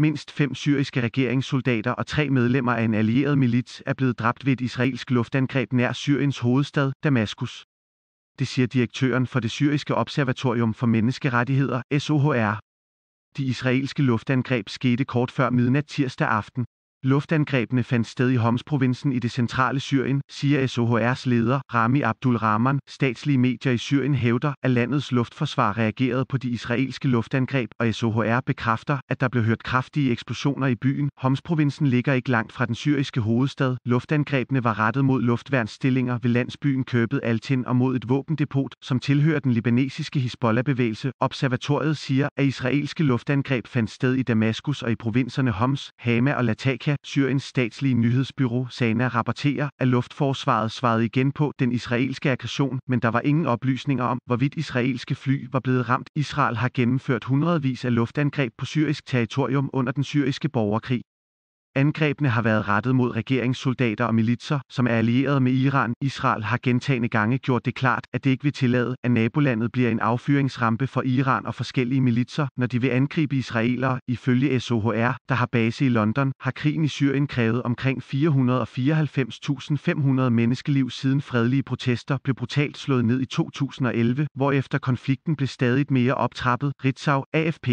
Mindst fem syriske regeringssoldater og tre medlemmer af en allieret milits er blevet dræbt ved et israelsk luftangreb nær Syriens hovedstad, Damaskus. Det siger direktøren for det syriske observatorium for menneskerettigheder, SOHR. De israelske luftangreb skete kort før midnat tirsdag aften. Luftangrebene fandt sted i Homs-provinsen i det centrale Syrien, siger SOHR's leder, Rami Abdul Rahman. Statslige medier i Syrien hævder, at landets luftforsvar reagerede på de israelske luftangreb, og SOHR bekræfter, at der blev hørt kraftige eksplosioner i byen. Homs-provinsen ligger ikke langt fra den syriske hovedstad. Luftangrebene var rettet mod luftværnsstillinger ved landsbyen Købet Altin og mod et våbendepot, som tilhører den libanesiske Hezbollah-bevægelse. Observatoriet siger, at israelske luftangreb fandt sted i Damaskus og i provinserne Homs, Hama og Latakia. Syriens statslige nyhedsbyrå SANA rapporterer, at luftforsvaret svarede igen på den israelske aggression, men der var ingen oplysninger om, hvorvidt israelske fly var blevet ramt. Israel har gennemført hundredvis af luftangreb på syrisk territorium under den syriske borgerkrig. Angrebene har været rettet mod regeringssoldater og militser, som er allierede med Iran. Israel har gentagende gange gjort det klart, at det ikke vil tillade, at nabolandet bliver en affyringsrampe for Iran og forskellige militser, når de vil angribe israelere. Ifølge SOHR, der har base i London, har krigen i Syrien krævet omkring 494.500 menneskeliv siden fredelige protester blev brutalt slået ned i 2011, hvorefter konflikten blev stadig mere optrappet. Ritzau, AFP,